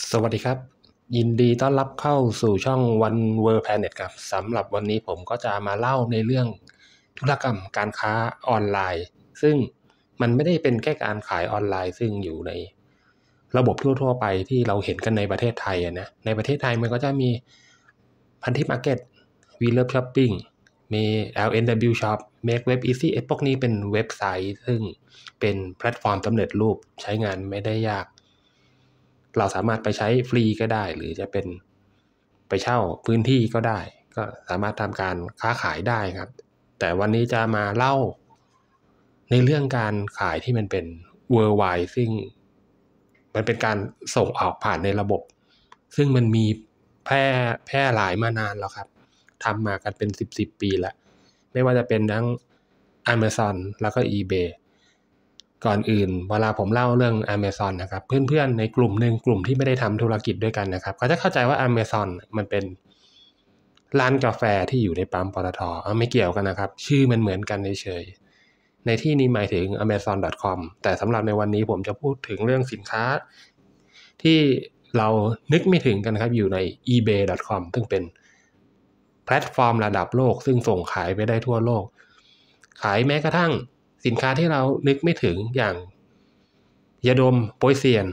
สวัสดีครับ ยินดีต้อนรับเข้าสู่ช่อง One World Planet ครับสำหรับวันนี้ผมก็จะมาเล่าในเรื่องธุรกรรมการค้าออนไลน์ ซึ่งมันไม่ได้เป็นแค่การขายออนไลน์ ซึ่งอยู่ในระบบทั่วๆไปที่เราเห็นกันในประเทศไทยนะในประเทศไทยมันก็จะมี PantipMarket WeLoveShopping มี LNW Shop Make Web Easy พวกนี้เป็นเว็บไซต์ ซึ่งเป็นแพลตฟอร์มสำเร็จรูปใช้งานไม่ได้ยาก เราสามารถไปใช้ฟรีก็ได้ หรือจะเป็นไปเช่าพื้นที่ก็ได้ ก็สามารถทำการค้าขายได้ครับ แต่วันนี้จะมาเล่า ในเรื่องการขายที่มันเป็น worldwide ซึ่งมันเป็นการส่งออกผ่านในระบบ ซึ่งมันมีแพร่แพร่หลายมานานแล้วครับทำมากันเป็นสิบสิบปีแล้ว ไม่ว่าจะเป็นทั้ง Amazon แล้วก็ eBay ก่อนอื่นเวลาผมเล่าเรื่อง Amazon นะครับเพื่อนๆในกลุ่มหนึ่งกลุ่มที่ไม่ได้ทำธุรกิจด้วยกันนะครับเขาจะเข้าใจว่า Amazon มันเป็นร้านกาแฟที่อยู่ในปั๊มปตทไม่เกี่ยวกันนะครับ ชื่อมันเหมือนกันเฉยในที่นี้หมายถึง amazon.com แต่สำหรับในวันนี้ผมจะพูดถึงเรื่องสินค้า ที่เรานึกไม่ถึงกันครับอยู่ใน ebay.com ซึ่งเป็นแพลตฟอร์มระดับโลก ซึ่งส่งขายไปได้ทั่วโลก ขายแม้กระทั่ง สินค้าที่เรานึกไม่ถึงอย่างยาดมโปยเซียน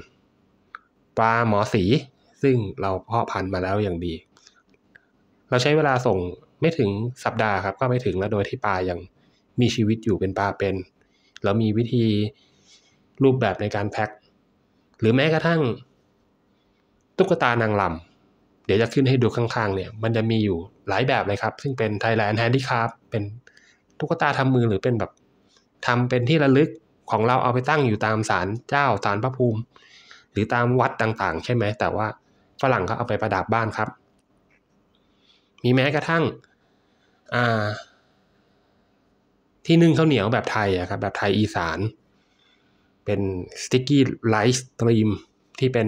ปลาหมอสี ซึ่งเราเพาะพันธุ์มาแล้วอย่างดี เราใช้เวลาส่งไม่ถึงสัปดาห์ครับ ก็ไม่ถึงแล้วโดยที่ปลายังมีชีวิตอยู่เป็นปลาเป็นแล้วมีวิธีรูปแบบในการแพ็คหรือแม้กระทั่ง ตุ๊กตานางลำเดี๋ยวจะขึ้นให้ดูข้างๆ เนี่ย มันจะมีอยู่หลายแบบเลยครับ ซึ่งเป็น Thailand Handicraft เป็นตุ๊กตาทำมือหรือเป็นแบบ ทำเป็นที่ระลึกของเราเอาไปตั้งอยู่ตามศาลเจ้าศาลพระภูมิ หรือตามวัดต่างๆ ใช่ไหม แต่ว่าฝรั่งก็เอาไปประดับบ้านครับ มีแม้กระทั่งอ่าที่นึ่งข้าวเหนียวแบบไทยอะครับแบบไทยอีสาน เป็น sticky rice steam ที่เป็น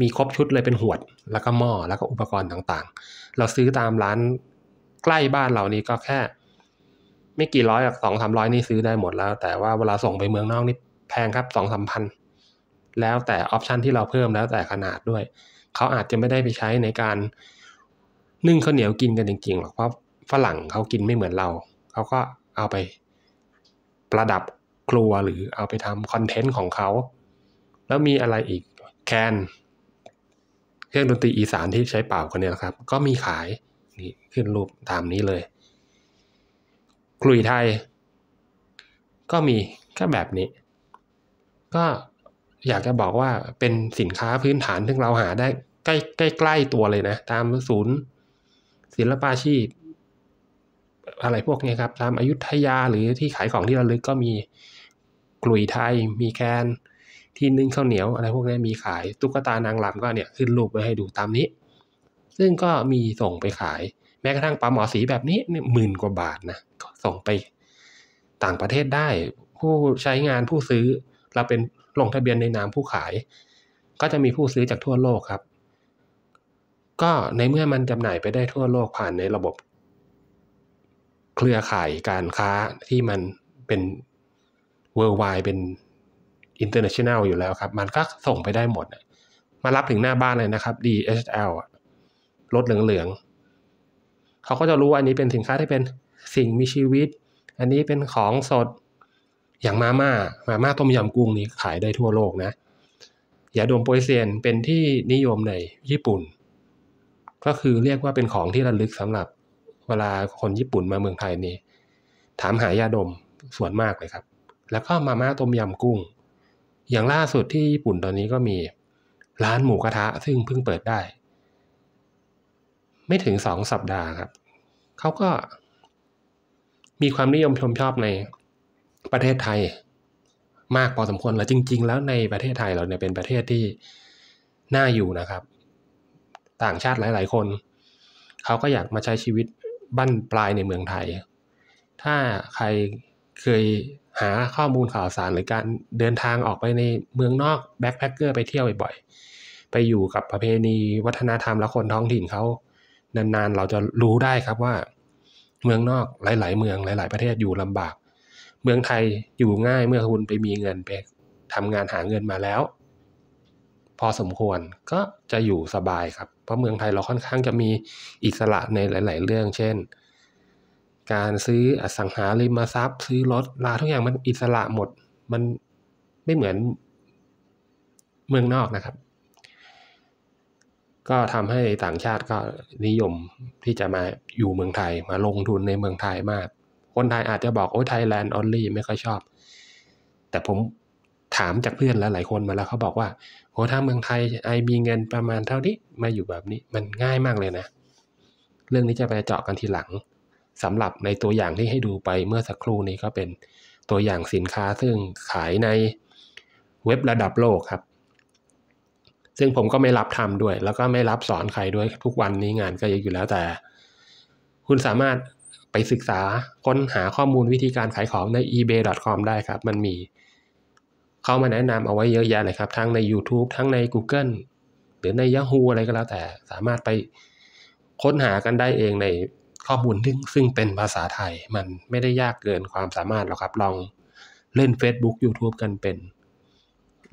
มีครบชุดเลยเป็นหวด แล้วก็หม้อแล้วก็อุปกรณ์ต่างๆ เราซื้อตามร้านใกล้บ้านเรานี้ก็แค่ ไม่กี่ร้อยสองสามร้อยนี่ซื้อได้หมดแล้ว แต่ว่าเวลาส่งไปเมืองนอกนี่แพงครับสองสามพันแล้วแต่ option ที่เราเพิ่มแล้วแต่ขนาดด้วย เขาอาจจะไม่ได้ไปใช้ในการนึ่งข้าวเหนียวกินกันจริงๆหรอกเพราะฝรั่งเขากินไม่เหมือนเรา เขาก็เอาไปประดับครัวหรือเอาไปทำคอนเทนต์ของเขา แล้วมีอะไรอีกแคนเครื่องดนตรีอีสานที่ใช้เป่ากันเนี่ยครับ ก็มีขายนี่ขึ้นรูปตามนี้เลย กลุยไทย ก็มีแค่แบบนี้ ก็อยากจะบอกว่าเป็นสินค้าพื้นฐานที่เราหาได้ใกล้ใกล้ใกล้ตัวเลยนะ ตามศูนย์ ศิลปาชีพ อะไรพวกนี้ครับ ตามอายุทยาหรือที่ขายของที่ระลึกก็มีกลุยไทย มีแคนที่นึ่งข้าวเหนียว อะไรพวกนี้มีขายตุ๊กตานางรำก็เนี่ยขึ้นรูปไว้ให้ดูตามนี้ ซึ่งก็มีส่งไปขาย แม้กระทั่งปลาหมอสีแบบนี้เนี่ยหมื่นกว่าบาทนะส่งไปต่างประเทศได้ ผู้ใช้งานผู้ซื้อ เราเป็นลงทะเบียนในนามผู้ขาย ก็จะมีผู้ซื้อจากทั่วโลกครับ ก็ในเมื่อมันจำหน่ายไปได้ทั่วโลกผ่านในระบบ เครือข่ายการค้าที่มันเป็น worldwide เป็น international อยู่แล้วครับ มันก็ส่งไปได้หมด มารับถึงหน้าบ้านเลยนะครับ DHL รถเหลือง เขาก็จะรู้ว่าอันนี้เป็นสินค้าที่เป็นสิ่งมีชีวิต อันนี้เป็นของสดอย่างมาม่ามาม่าต้มยำกุ้งนี้ขายได้ทั่วโลกนะยาดมโปยเซียนเป็นที่นิยมในญี่ปุ่น ก็คือเรียกว่าเป็นของที่ระลึกสำหรับเวลาคนญี่ปุ่นมาเมืองไทยนี่ถามหายาดมส่วนมากเลยครับ แล้วก็มาม่าต้มยำกุ้ง อย่างล่าสุดที่ญี่ปุ่นตอนนี้ก็มีร้านหมูกระทะซึ่งเพิ่งเปิดได้ ไม่ถึงสองสัปดาห์ครับ เขาก็ มีความนิยมชมชอบในประเทศไทย มากพอสมควรแล้วจริง ๆ แล้วในประเทศไทยเราเนี่ยเป็นประเทศที่น่าอยู่นะครับ ต่างชาติหลาย ๆ คน เขาก็อยากมาใช้ชีวิตบั้นปลายในเมืองไทย ถ้าใครเคยหาข้อมูลข่าวสารหรือการเดินทางออกไปในเมืองนอกแบ็คแพคเกอร์ไปเที่ยวบ่อยๆ ไปอยู่กับประเพณีวัฒนธรรมและคนท้องถิ่นเขา นานๆ เราจะรู้ได้ครับว่า เมืองนอกหลาย ๆ เมืองหลาย ๆ ประเทศอยู่ลำบาก เมืองไทยอยู่ง่ายเมื่อคุณไปมีเงินไปทำงานหาเงินมาแล้ว พอสมควรก็จะอยู่สบายครับ เพราะเมืองไทยเราค่อนข้างจะมีอิสระในหลาย ๆ เรื่อง เช่น การซื้ออสังหาริมทรัพย์ ซื้อรถลาทุกอย่างมันอิสระหมด มันไม่เหมือนเมืองนอกนะครับ ก็ทำให้ต่างชาติก็นิยมที่จะมาอยู่เมืองไทยมาลงทุนในเมืองไทยมาก คนไทยอาจจะบอกโอ้ Thailand only ไม่ค่อยชอบ แต่ผมถามจากเพื่อนแล้วหลายคนมาแล้วเขาบอกว่าโอ้ถ้าเมืองไทย I มีเงินประมาณเท่านี้มาอยู่แบบนี้มันง่ายมากเลยนะ เรื่องนี้จะไปเจาะกันทีหลังสำหรับในตัวอย่างที่ให้ดูไปเมื่อสักครู่นี้ก็เป็นตัวอย่างสินค้าซึ่งขายในเว็บระดับโลกครับ ซึ่งผมก็ไม่รับทำด้วย แล้วก็ไม่รับสอนใครด้วยทุกวันนี้งานก็เยอะอยู่แล้วแต่ คุณสามารถไปศึกษาค้นหาข้อมูลวิธีการขายของใน ebay.com ได้ครับ มันมี เข้ามาแนะนำเอาไว้เยอะแยะเลยครับ ทั้งใน YouTube ทั้งใน Google หรือใน Yahoo อะไรก็แล้วแต่ สามารถไปค้นหากันได้เองในข้อมูลดึงซึ่งเป็นภาษาไทย มันไม่ได้ยากเกินความสามารถหรอกครับ ลองเล่น Facebook YouTube กันเป็น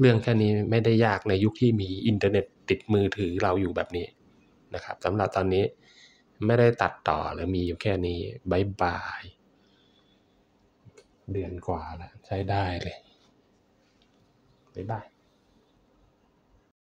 เรื่องแค่นี้ไม่ได้ยากในยุคที่มีอินเทอร์เน็ตติดมือถือเราอยู่แบบนี้นะครับสำหรับตอนนี้ไม่ได้ตัดต่อแล้วมีอยู่แค่นี้ bye bye เดือนกว่าแล้วใช้ได้เลย bye bye